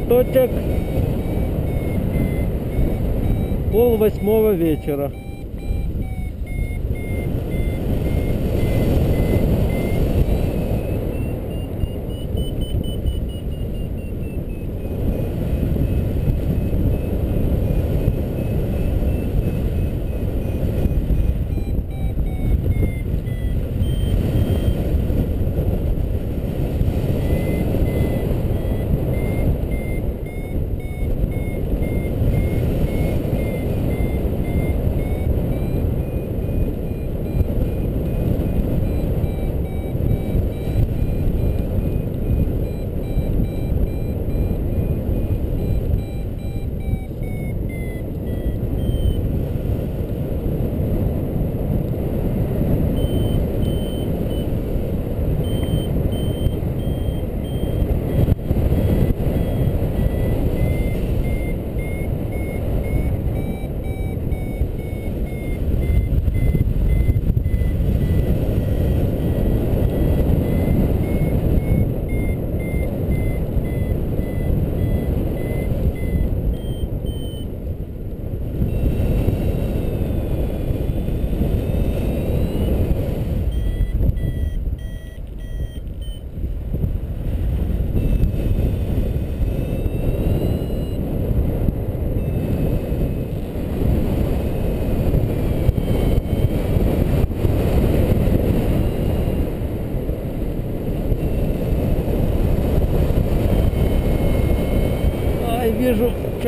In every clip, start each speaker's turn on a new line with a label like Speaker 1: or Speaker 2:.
Speaker 1: поточек. Пол восьмого вечера.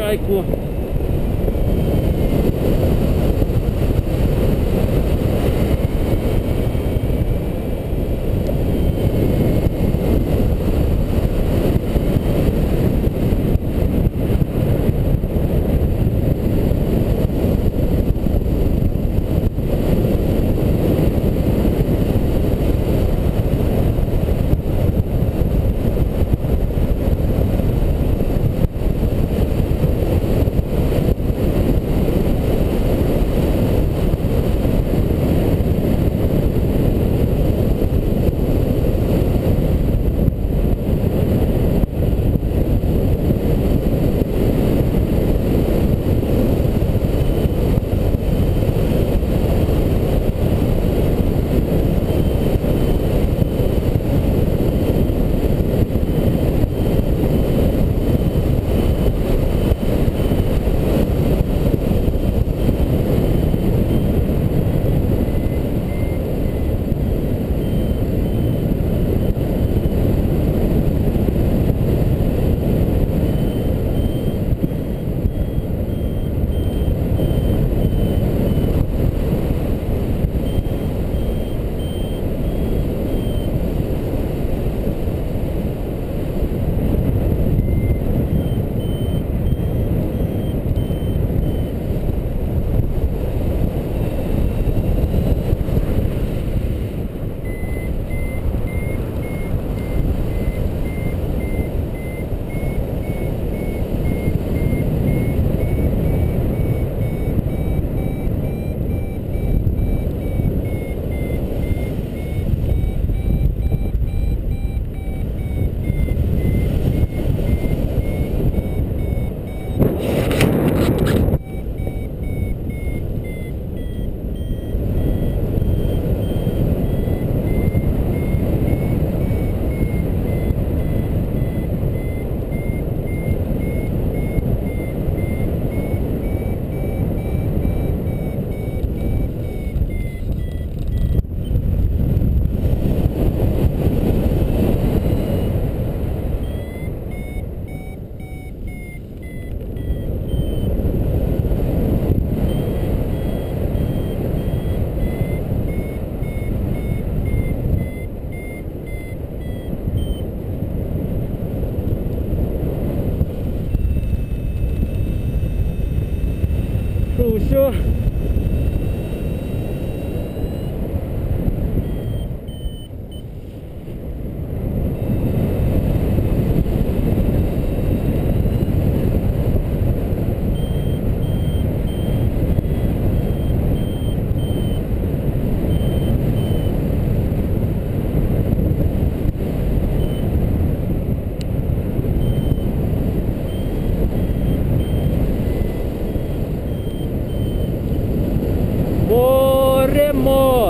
Speaker 1: 사 이. Все?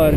Speaker 1: har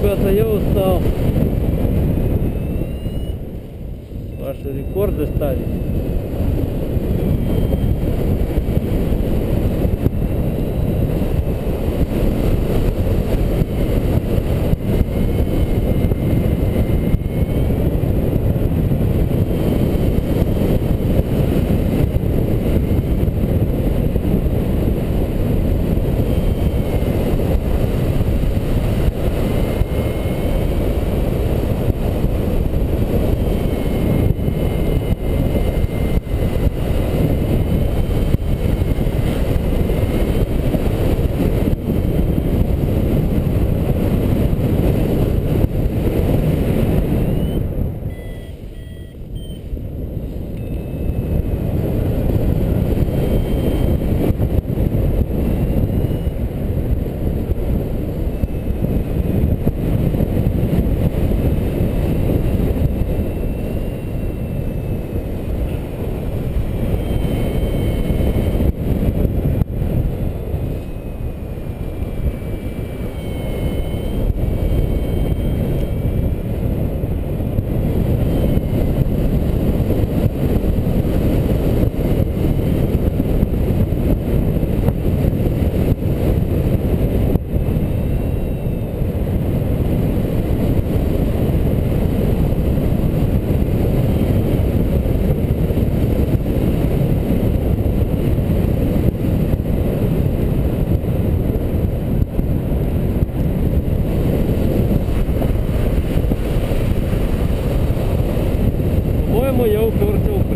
Speaker 1: ребята, я устал. Ваши рекорды ставить. amanhã o couro que eu